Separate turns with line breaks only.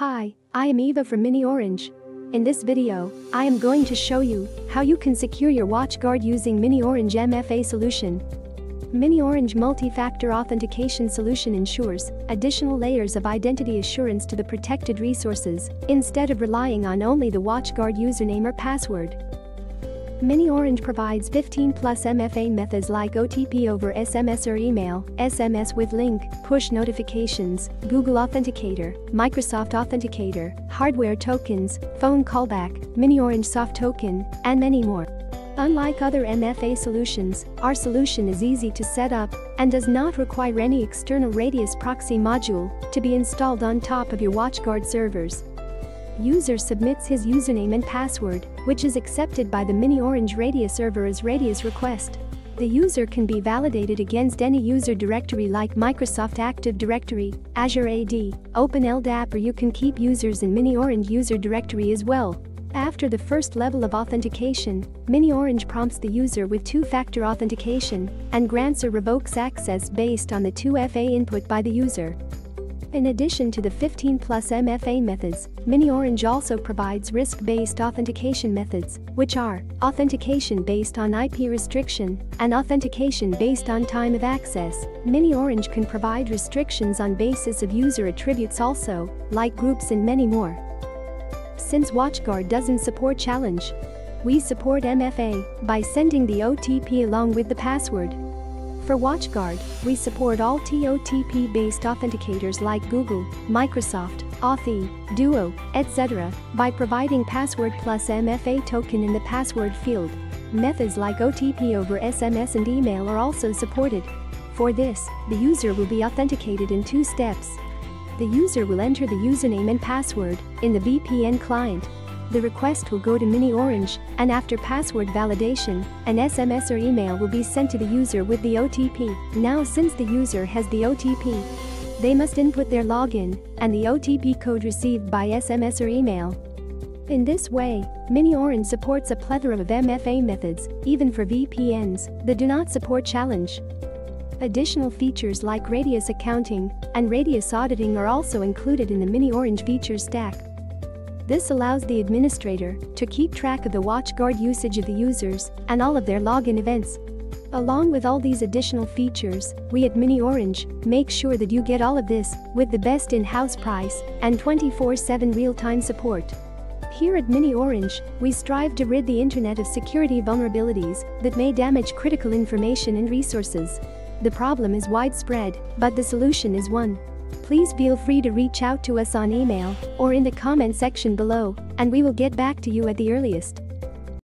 Hi, I am Eva from miniOrange. In this video, I am going to show you how you can secure your WatchGuard using miniOrange MFA solution. miniOrange multi-factor authentication solution ensures additional layers of identity assurance to the protected resources instead of relying on only the WatchGuard username or password. miniOrange provides 15 plus MFA methods like OTP over SMS or email, SMS with link, push notifications, Google Authenticator, Microsoft Authenticator, hardware tokens, phone callback, miniOrange soft token, and many more. Unlike other MFA solutions, our solution is easy to set up and does not require any external Radius proxy module to be installed on top of your WatchGuard servers. User submits his username and password, which is accepted by the miniOrange Radius server as Radius request. The user can be validated against any user directory like Microsoft Active Directory, Azure AD, OpenLDAP or you can keep users in miniOrange user directory as well. After the first level of authentication, miniOrange prompts the user with two-factor authentication and grants or revokes access based on the 2FA input by the user. In addition to the 15 plus MFA methods, MiniOrange also provides risk-based authentication methods, which are authentication based on IP restriction and authentication based on time of access. MiniOrange can provide restrictions on basis of user attributes also, like groups and many more. Since WatchGuard doesn't support challenge, we support MFA by sending the OTP along with the password. For WatchGuard, we support all TOTP-based authenticators like Google, Microsoft, Authy, Duo, etc. by providing password plus MFA token in the password field. Methods like OTP over SMS and email are also supported. For this, the user will be authenticated in two steps. The user will enter the username and password in the VPN client the request will go to miniOrange, and after password validation, an SMS or email will be sent to the user with the OTP. Now since the user has the OTP, they must input their login and the OTP code received by SMS or email. In this way, miniOrange supports a plethora of MFA methods, even for VPNs that do not support challenge. Additional features like Radius accounting and Radius auditing are also included in the miniOrange features stack. This allows the administrator to keep track of the WatchGuard usage of the users and all of their login events. Along with all these additional features, we at miniOrange make sure that you get all of this with the best in-house price and 24-7 real-time support. Here at miniOrange, we strive to rid the internet of security vulnerabilities that may damage critical information and resources. The problem is widespread, but the solution is one. Please feel free to reach out to us on email or in the comment section below, and we will get back to you at the earliest.